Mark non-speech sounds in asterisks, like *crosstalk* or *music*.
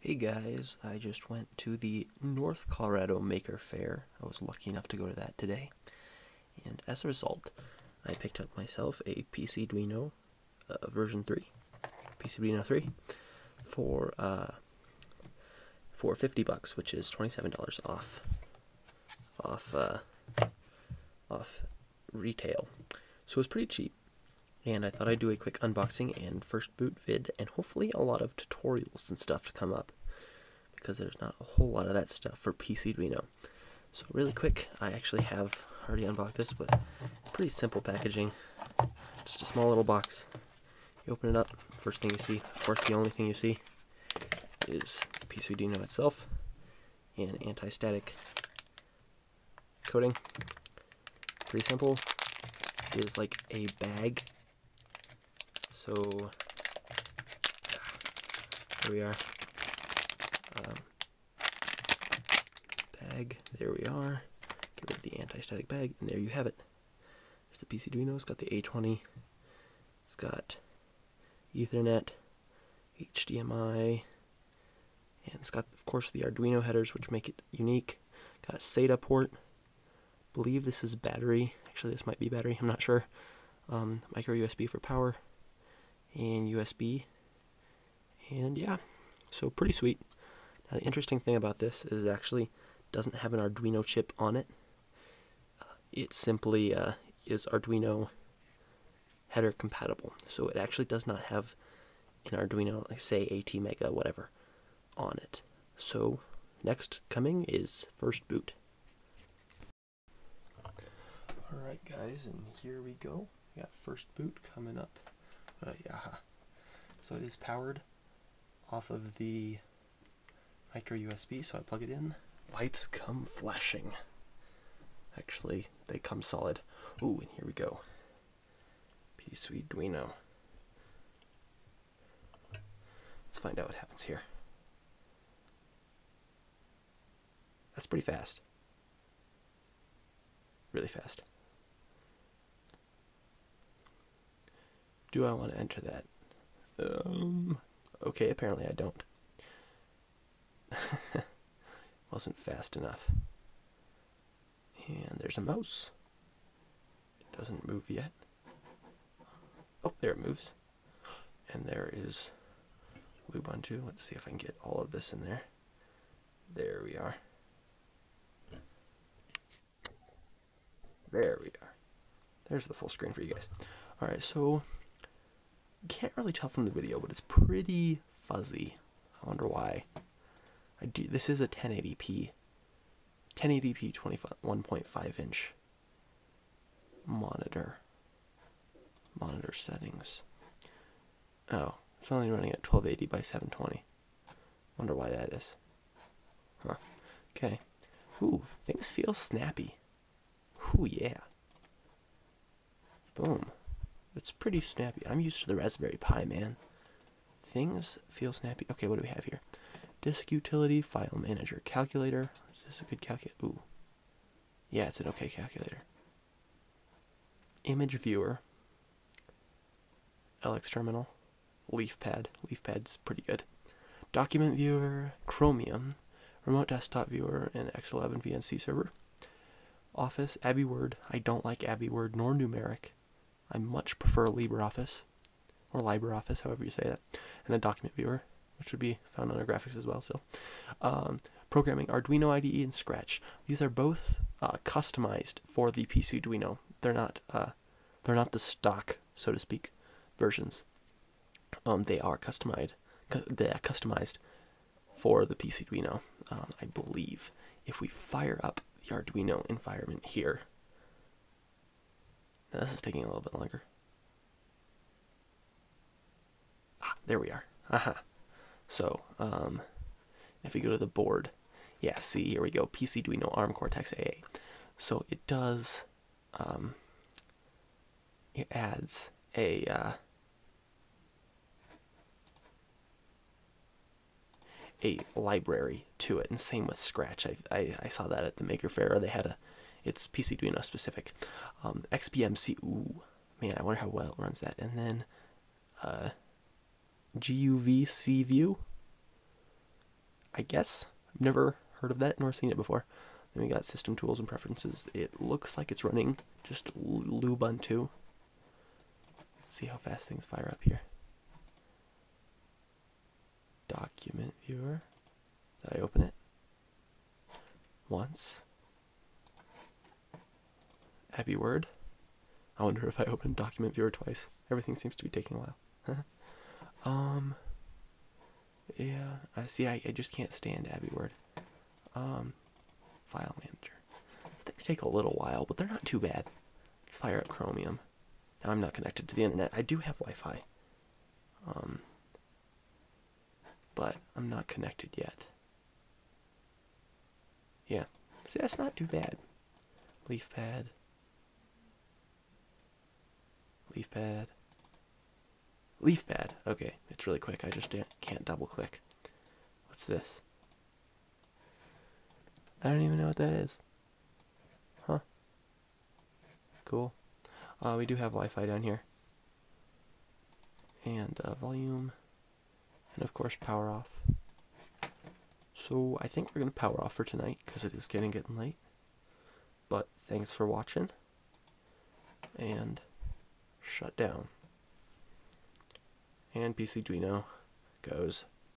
Hey guys, I just went to the North Colorado Maker Faire. I was lucky enough to go to that today. And as a result, I picked up myself a PCduino uh, version 3, PCduino 3, for uh, for 50 bucks, which is $27 off off uh, off retail. So it was pretty cheap. And I thought I'd do a quick unboxing and first boot vid, and hopefully a lot of tutorials and stuff to come up, because there's not a whole lot of that stuff for PC. So really quick, I actually have already unboxed this, but it's pretty simple packaging. Just a small little box. You open it up, first thing you see, of course the only thing you see, is PCduino itself, and anti-static coating. Pretty simple. It is like a bag so here we are. Um, bag. There we are. Get rid of the anti-static bag, and there you have it. It's the PCduino. It's got the A20. It's got Ethernet, HDMI, and it's got, of course, the Arduino headers, which make it unique. Got a SATA port. Believe this is battery. Actually, this might be battery. I'm not sure. Um, micro USB for power and USB. And yeah, so pretty sweet. Now the interesting thing about this is it actually doesn't have an Arduino chip on it. Uh, it simply uh, is Arduino header compatible. So it actually does not have an Arduino, like say ATmega, whatever, on it. So next coming is first boot. Alright guys, and here we go. We got first boot coming up. Uh, yeah. So it is powered off of the micro USB, so I plug it in. Lights come flashing. Actually, they come solid. Ooh, and here we go. PCduino. Let's find out what happens here. That's pretty fast. Really fast. Do I want to enter that? Um, okay, apparently I don't. *laughs* Wasn't fast enough. And there's a mouse. It doesn't move yet. Oh, there it moves. And there is Ubuntu. Let's see if I can get all of this in there. There we are. There we are. There's the full screen for you guys. Alright, so can't really tell from the video, but it's pretty fuzzy. I wonder why. I do. This is a 1080p, 1080p 21.5 inch monitor. Monitor settings. Oh, it's only running at 1280 by 720. Wonder why that is. Huh. Okay. Ooh, things feel snappy. Ooh, yeah. Boom. It's pretty snappy. I'm used to the Raspberry Pi, man. Things feel snappy. Okay, what do we have here? Disk utility, file manager, calculator. Is this a good calculator? Ooh. Yeah, it's an okay calculator. Image viewer. LX terminal. LeafPad. LeafPad's pretty good. Document viewer, Chromium, remote desktop viewer, and X11 VNC server. Office, AbiWord. I don't like AbiWord nor Gnumeric. I much prefer LibreOffice, or LibreOffice, however you say that, and a document viewer, which would be found under graphics as well. So, um, programming Arduino IDE and Scratch. These are both uh, customized for the PCduino. They're not uh, they're not the stock, so to speak, versions. Um, they are customized. They're customized for the PCduino. Um, I believe if we fire up the Arduino environment here, now this is taking a little bit longer. Ah, there we are. Aha. So, um, if we go to the board, yeah, see, here we go. PCduino ARM Cortex AA. So it does, um, it adds a, uh, a library to it, and same with Scratch. I, I, I saw that at the Maker Faire. They had a it's PCduino specific. Um, XBMC, ooh, man, I wonder how well it runs that. And then uh, GUVC View. I guess. I've never heard of that nor seen it before. Then we got system tools and preferences. It looks like it's running just Lubuntu. See how fast things fire up here. Document viewer. Did I open it? Once. Happy word. I wonder if I opened document viewer twice. Everything seems to be taking a while. *laughs* um. Yeah, I see. I, I just can't stand AbiWord. Um, file manager. Things take a little while, but they're not too bad. Let's fire up Chromium. Now I'm not connected to the internet. I do have Wi-Fi. Um, but I'm not connected yet. Yeah, see, that's not too bad. Leaf pad. Leaf pad. Leaf pad. Okay, it's really quick. I just can't double click. What's this? I don't even know what that is. Huh. Cool. Uh, we do have Wi-Fi down here. And uh, volume. And of course power off. So I think we're going to power off for tonight because it is getting getting late. But thanks for watching. And shut down. And PCduino goes